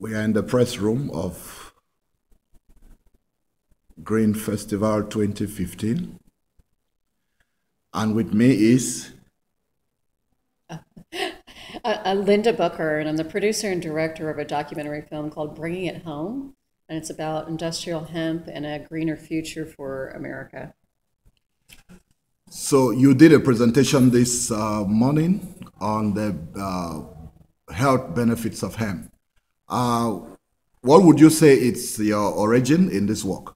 We are in the press room of Green Festival 2015. And with me is uh, uh, Linda Booker, and I'm the producer and director of a documentary film called Bringing It Home. And it's about industrial hemp and a greener future for America. So, you did a presentation this uh, morning on the uh, health benefits of hemp. Uh, what would you say it's your origin in this work?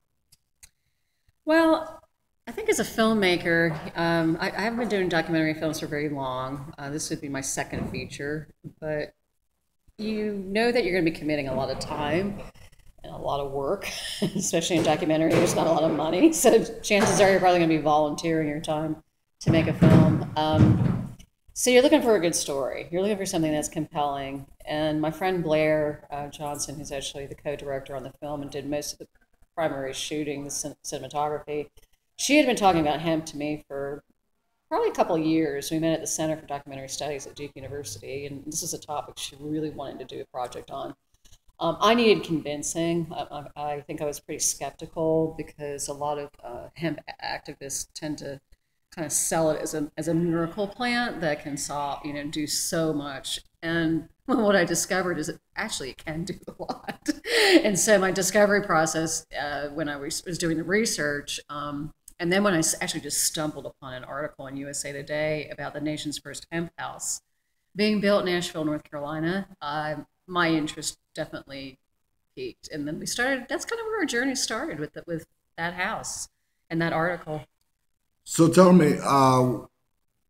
Well, I think as a filmmaker, um, I, I, haven't been doing documentary films for very long. Uh, this would be my second feature, but you know that you're going to be committing a lot of time and a lot of work, especially in documentary. There's not a lot of money, so chances are you're probably going to be volunteering your time to make a film. Um, so you're looking for a good story. You're looking for something that's compelling. And my friend Blair uh, Johnson, who's actually the co-director on the film and did most of the primary shooting, the cinematography, she had been talking about hemp to me for probably a couple of years. We met at the Center for Documentary Studies at Duke University, and this is a topic she really wanted to do a project on. Um, I needed convincing. I, I, think I was pretty skeptical because a lot of uh, hemp activists tend to kind of sell it as a as a miracle plant that can solve you know do so much and what I discovered is it actually it can do a lot. and so my discovery process, uh, when I was, was, doing the research, um, and then when I actually just stumbled upon an article in USA Today about the nation's first hemp house being built in Asheville, North Carolina, uh, my interest definitely peaked. And then we started. That's kind of where our journey started with the, with that house and that article. So tell me, uh,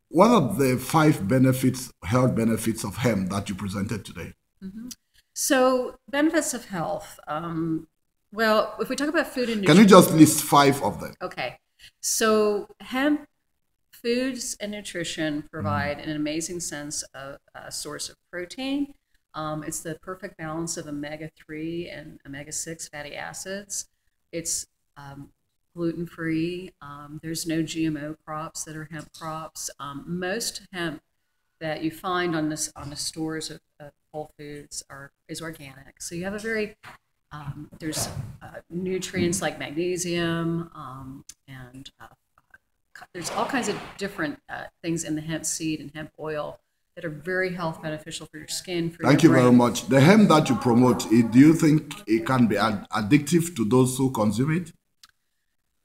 what are the five benefits, health benefits of hemp that you presented today? Mm-hmm. So benefits of health. Um, well, if we talk about food and nutrition, can you just list five of them? Okay. So hemp foods and nutrition provide mm. an amazing sense of a source of protein. Um, it's the perfect balance of omega 3 and omega 6 fatty acids. It's um, gluten free. Um, there's no GMO crops that are hemp crops. Um, most hemp that you find on this on the stores of, of, Whole Foods are is organic. So you have a very um, there's uh, nutrients like magnesium um, and uh, there's all kinds of different uh, things in the hemp seed and hemp oil that are very health beneficial for your skin. For Thank your you brain. very much. The hemp that you promote, do you think it can be addictive to those who consume it?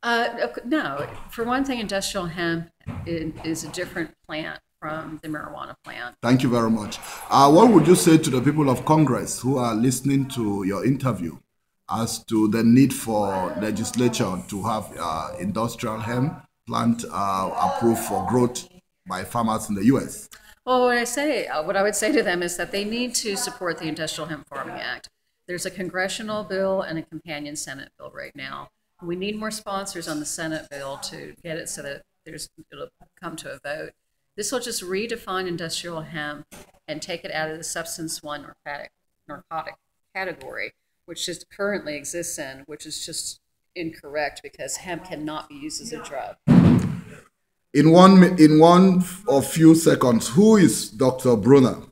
Uh, no, for one thing, industrial hemp is a different plant from the marijuana plant. Thank you very much. Uh, what would you say to the people of Congress who are listening to your interview as to the need for legislature to have uh, industrial hemp plant uh, approved for growth by farmers in the U.S.? Well, what I say, uh, what I would say to them is that they need to support the Industrial Hemp Farming Act. There's a congressional bill and a companion Senate bill right now we need more sponsors on the Senate bill to get it so that there's it'll come to a vote. This will just redefine industrial hemp and take it out of the substance one narcotic narcotic category, which just currently exists in, which is just incorrect because hemp cannot be used as a drug. In one in one or few seconds, who is Dr. Bronner?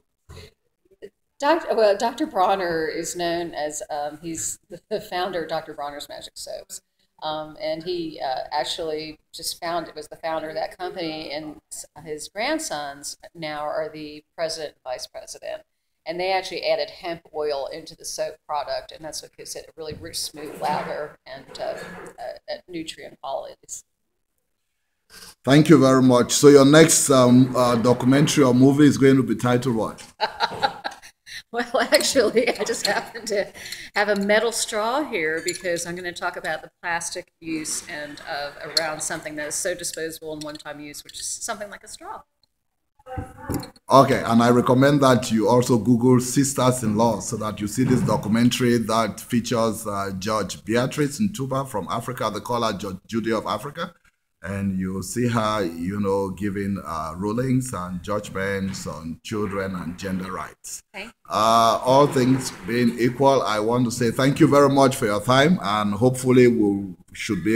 Dr. Well, Dr. Bronner is known as um, he's the founder of Dr. Bronner's Magic Soaps. Um, and he uh, actually just found it was the founder of that company, and his grandsons now are the president and vice president. And they actually added hemp oil into the soap product, and that's what gives it a really rich, smooth lather and uh, uh, nutrient qualities. Thank you very much. So your next um, uh, documentary or movie is going to be titled what? Well, actually, I just happen to have a metal straw here because I'm going to talk about the plastic use and of around something that is so disposable and one-time use, which is something like a straw. Okay, and I recommend that you also Google Sisters-in-Law so that you see this documentary that features uh, Judge Beatrice Ntuba from Africa, the caller Judge Judy of Africa and you see her, you know, giving uh, rulings and judgments on children and gender rights. Okay. Uh, all things being equal, I want to say thank you very much for your time, and hopefully we should be able